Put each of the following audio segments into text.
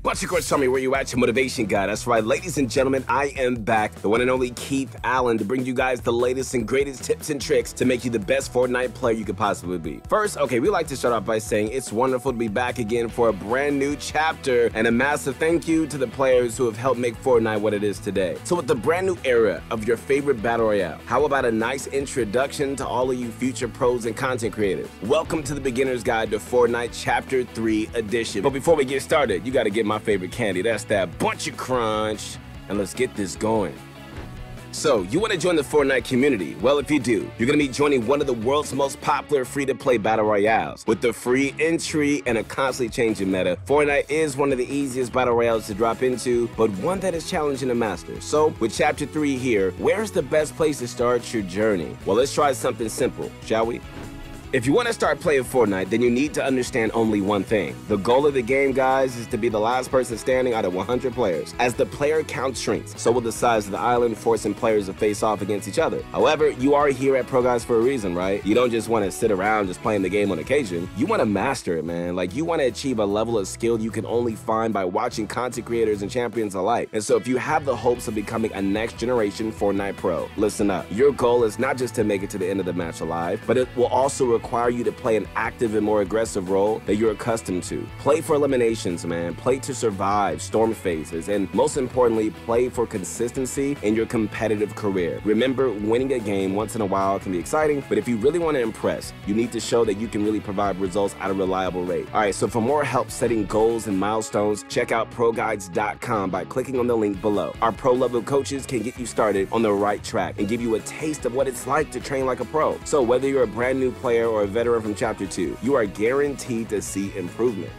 Bunch of course, tell me where you at, your motivation guy. That's right, ladies and gentlemen, I am back, the one and only Keith Allen, to bring you guys the latest and greatest tips and tricks to make you the best Fortnite player you could possibly be. First, okay, we like to start off by saying it's wonderful to be back again for a brand new chapter, and a massive thank you to the players who have helped make Fortnite what it is today. So, with the brand new era of your favorite battle royale, how about a nice introduction to all of you future pros and content creators? Welcome to the beginner's guide to Fortnite Chapter 3 Edition. But before we get started, you got to get my favorite candy. That's that Bunch of Crunch. And let's get this going. So, you want to join the Fortnite community? Well, if you do, you're going to be joining one of the world's most popular free-to-play battle royales. With the free entry and a constantly changing meta, Fortnite is one of the easiest battle royales to drop into, but one that is challenging to master. So, with Chapter 3 here, where's the best place to start your journey? Well, let's try something simple, shall we? If you want to start playing Fortnite, then you need to understand only one thing. The goal of the game, guys, is to be the last person standing out of 100 players. As the player count shrinks, so will the size of the island, forcing players to face off against each other. However, you are here at ProGuides for a reason, right? You don't just want to sit around just playing the game on occasion. You want to master it, man. Like, you want to achieve a level of skill you can only find by watching content creators and champions alike. And so if you have the hopes of becoming a next generation Fortnite pro, listen up. Your goal is not just to make it to the end of the match alive, but it will also require you to play an active and more aggressive role that you're accustomed to. Play for eliminations, man. Play to survive storm phases, and most importantly, play for consistency in your competitive career. Remember, winning a game once in a while can be exciting, but if you really want to impress, you need to show that you can really provide results at a reliable rate. All right, so for more help setting goals and milestones, check out ProGuides.com by clicking on the link below. Our pro level coaches can get you started on the right track and give you a taste of what it's like to train like a pro. So whether you're a brand new player or a veteran, from Chapter 2, you are guaranteed to see improvement.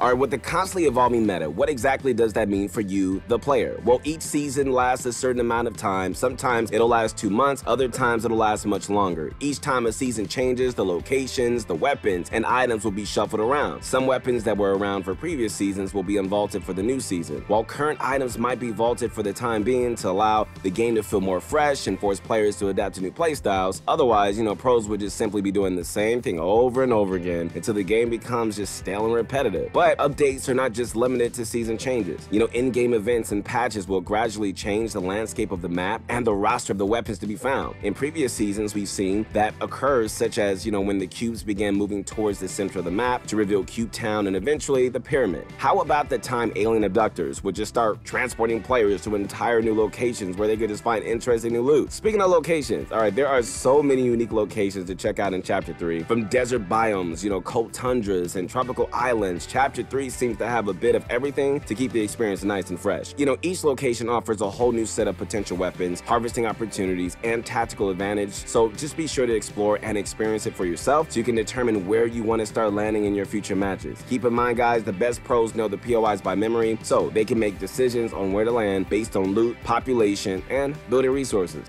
All right, with the constantly evolving meta, what exactly does that mean for you, the player? Well, each season lasts a certain amount of time. Sometimes it'll last two months, other times it'll last much longer. Each time a season changes, the locations, the weapons, and items will be shuffled around. Some weapons that were around for previous seasons will be unvaulted for the new season, while current items might be vaulted for the time being to allow the game to feel more fresh and force players to adapt to new playstyles. Otherwise, you know, pros would just simply be doing the same thing over and over again until the game becomes just stale and repetitive. But but updates are not just limited to season changes. You know, in-game events and patches will gradually change the landscape of the map and the roster of the weapons to be found. In previous seasons, we've seen that occurs such as, you know, when the cubes began moving towards the center of the map to reveal Cube Town and eventually the pyramid. How about the time alien abductors would just start transporting players to entire new locations where they could just find interesting new loot? Speaking of locations, all right, there are so many unique locations to check out in Chapter 3. From desert biomes, you know, cold tundras and tropical islands, Chapter Chapter 3 seems to have a bit of everything to keep the experience nice and fresh. You know, each location offers a whole new set of potential weapons, harvesting opportunities, and tactical advantage, so just be sure to explore and experience it for yourself so you can determine where you want to start landing in your future matches. Keep in mind, guys, the best pros know the POIs by memory, so they can make decisions on where to land based on loot, population, and building resources.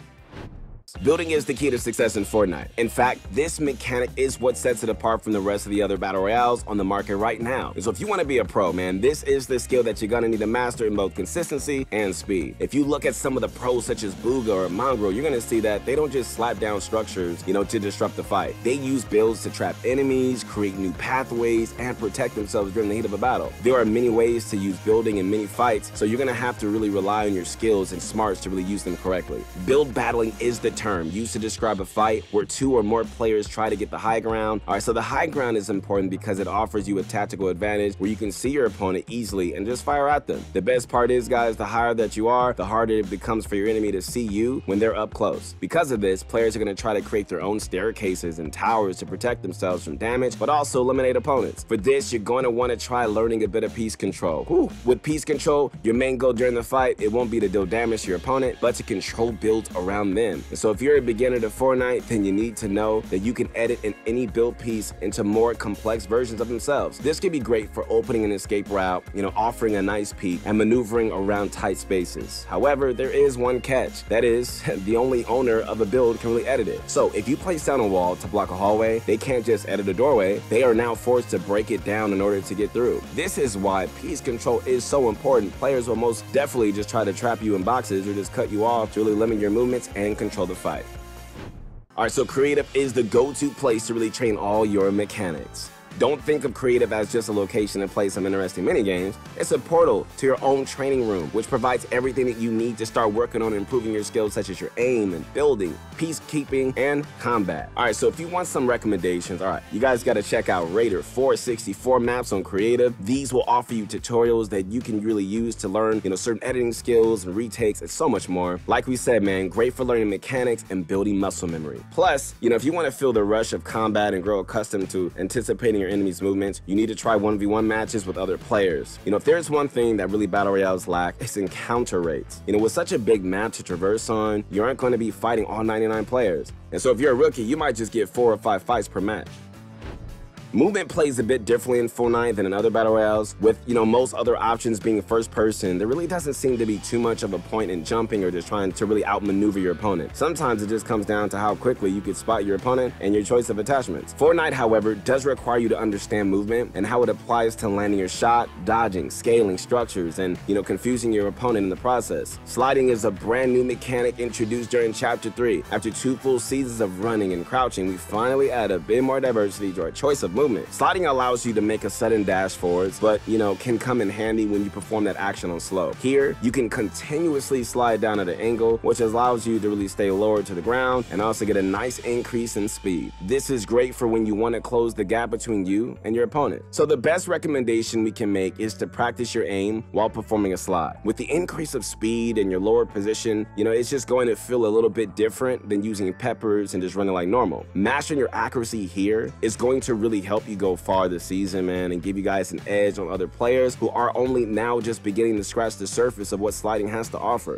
Building is the key to success in Fortnite. In fact, this mechanic is what sets it apart from the rest of the other battle royales on the market right now. And so if you want to be a pro, man, this is the skill that you're gonna need to master in both consistency and speed. If you look at some of the pros such as Bugha or Mongraal, you're gonna see that they don't just slap down structures, you know, to disrupt the fight. They use builds to trap enemies, create new pathways, and protect themselves during the heat of a battle. There are many ways to use building in many fights, so you're gonna have to really rely on your skills and smarts to really use them correctly. Build battling is the term used to describe a fight where two or more players try to get the high ground. All right, so the high ground is important because it offers you a tactical advantage where you can see your opponent easily and just fire at them. The best part is, guys, the higher that you are, the harder it becomes for your enemy to see you when they're up close. Because of this, players are going to try to create their own staircases and towers to protect themselves from damage, but also eliminate opponents. For this, you're going to want to try learning a bit of piece control. Whew. With piece control, your main goal during the fight, it won't be to deal damage to your opponent, but to control builds around them. And so if you're a beginner to Fortnite, then you need to know that you can edit in any build piece into more complex versions of themselves. This can be great for opening an escape route, you know, offering a nice peek and maneuvering around tight spaces. However, there is one catch. That is, the only owner of a build can really edit it. So if you place down a wall to block a hallway, they can't just edit a doorway. They are now forced to break it down in order to get through. This is why piece control is so important. Players will most definitely just try to trap you in boxes or just cut you off to really limit your movements and control the fight. All right, so creative is the go-to place to really train all your mechanics. Don't think of creative as just a location to play some interesting minigames. It's a portal to your own training room, which provides everything that you need to start working on improving your skills such as your aim and building, peacekeeping, and combat. All right, so if you want some recommendations, all right, you guys got to check out Raider 464 maps on creative. These will offer you tutorials that you can really use to learn, you know, certain editing skills and retakes and so much more. Like we said, man, great for learning mechanics and building muscle memory. Plus, you know, if you want to feel the rush of combat and grow accustomed to anticipating your enemy's movements, you need to try 1v1 matches with other players. You know, if there's one thing that really Battle Royales lack, it's encounter rates. You know, with such a big map to traverse on, you aren't going to be fighting all 99 players. And so if you're a rookie, you might just get four or five fights per match. Movement plays a bit differently in Fortnite than in other battle royales. With, you know, most other options being first person, there really doesn't seem to be too much of a point in jumping or just trying to really outmaneuver your opponent. Sometimes it just comes down to how quickly you can spot your opponent and your choice of attachments. Fortnite, however, does require you to understand movement and how it applies to landing your shot, dodging, scaling structures, and, you know, confusing your opponent in the process. Sliding is a brand new mechanic introduced during Chapter 3. After two full seasons of running and crouching, we finally add a bit more diversity to our choice of movement movement. Sliding allows you to make a sudden dash forwards, but you know, can come in handy when you perform that action on slow. Here, you can continuously slide down at an angle, which allows you to really stay lower to the ground and also get a nice increase in speed. This is great for when you want to close the gap between you and your opponent. So the best recommendation we can make is to practice your aim while performing a slide. With the increase of speed and your lower position, you know, it's just going to feel a little bit different than using peppers and just running like normal. Mastering your accuracy here is going to really help help you go far this season, man, and give you guys an edge on other players who are only now just beginning to scratch the surface of what sliding has to offer.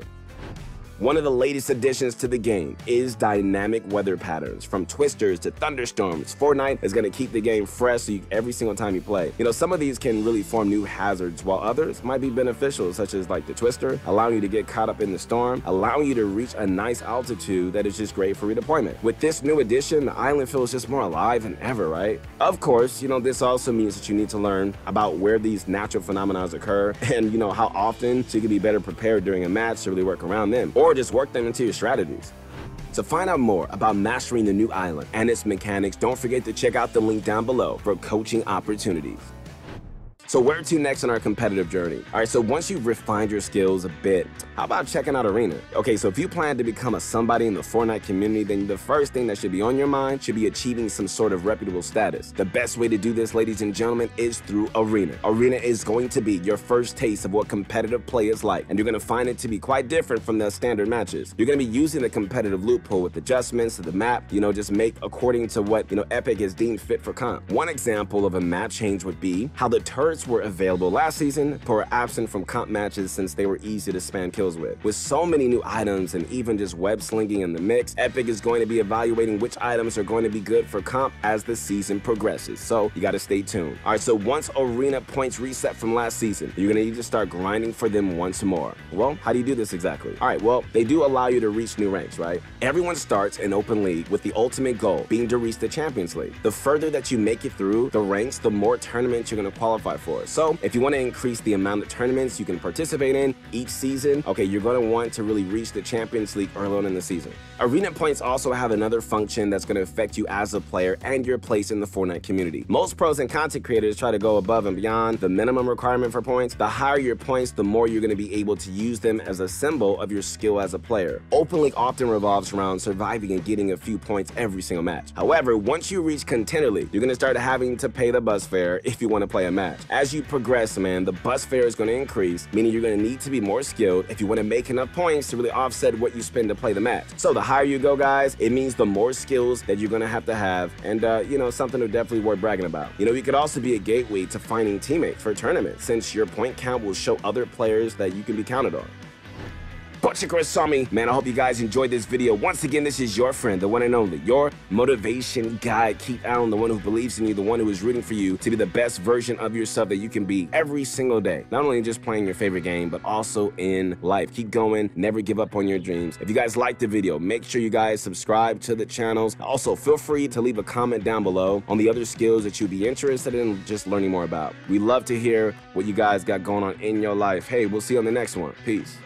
One of the latest additions to the game is dynamic weather patterns. From twisters to thunderstorms, Fortnite is going to keep the game fresh so you, every single time you play. You know, some of these can really form new hazards, while others might be beneficial, such as like the twister, allowing you to get caught up in the storm, allowing you to reach a nice altitude that is just great for redeployment. With this new addition, the island feels just more alive than ever, right? Of course, you know, this also means that you need to learn about where these natural phenomena occur and, you know, how often so you can be better prepared during a match to really work around them. Or or just work them into your strategies. To find out more about mastering the new island and its mechanics, don't forget to check out the link down below for coaching opportunities. So where to next on our competitive journey? All right, so once you've refined your skills a bit, how about checking out Arena? Okay, so if you plan to become a somebody in the Fortnite community, then the first thing that should be on your mind should be achieving some sort of reputable status. The best way to do this, ladies and gentlemen, is through Arena. Arena is going to be your first taste of what competitive play is like, and you're gonna find it to be quite different from the standard matches. You're gonna be using the competitive loot pool with adjustments to the map, you know, just make according to what, you know, Epic is deemed fit for comp. One example of a map change would be how the turrets were available last season, but were absent from comp matches since they were easy to spam kills with. With so many new items and even just web slinging in the mix, Epic is going to be evaluating which items are going to be good for comp as the season progresses, so you gotta stay tuned. Alright, so once arena points reset from last season, you're gonna need to start grinding for them once more. Well, how do you do this exactly? Alright, well, they do allow you to reach new ranks, right? Everyone starts in Open League with the ultimate goal being to reach the Champions League. The further that you make it through the ranks, the more tournaments you're gonna qualify for. So so if you want to increase the amount of tournaments you can participate in each season, okay, you're going to want to really reach the Champions League early on in the season. Arena points also have another function that's going to affect you as a player and your place in the Fortnite community. Most pros and content creators try to go above and beyond the minimum requirement for points. The higher your points, the more you're going to be able to use them as a symbol of your skill as a player. Open League often revolves around surviving and getting a few points every single match. However, once you reach Contender League, you're going to start having to pay the bus fare if you want to play a match. As you progress, man, the bus fare is going to increase, meaning you're going to need to be more skilled if you want to make enough points to really offset what you spend to play the match. So the higher you go, guys, it means the more skills that you're going to have to have, and, uh, you know, something to definitely worth bragging about. You know, you could also be a gateway to finding teammates for tournaments, since your point count will show other players that you can be counted on. Butcherkrissami. Man, I hope you guys enjoyed this video. Once again, this is your friend, the one and only, your motivation guide, Keith Allen, the one who believes in you, the one who is rooting for you to be the best version of yourself that you can be every single day. Not only just playing your favorite game, but also in life. Keep going, never give up on your dreams. If you guys liked the video, make sure you guys subscribe to the channels. Also, feel free to leave a comment down below on the other skills that you'd be interested in just learning more about. We love to hear what you guys got going on in your life. Hey, we'll see you on the next one. Peace.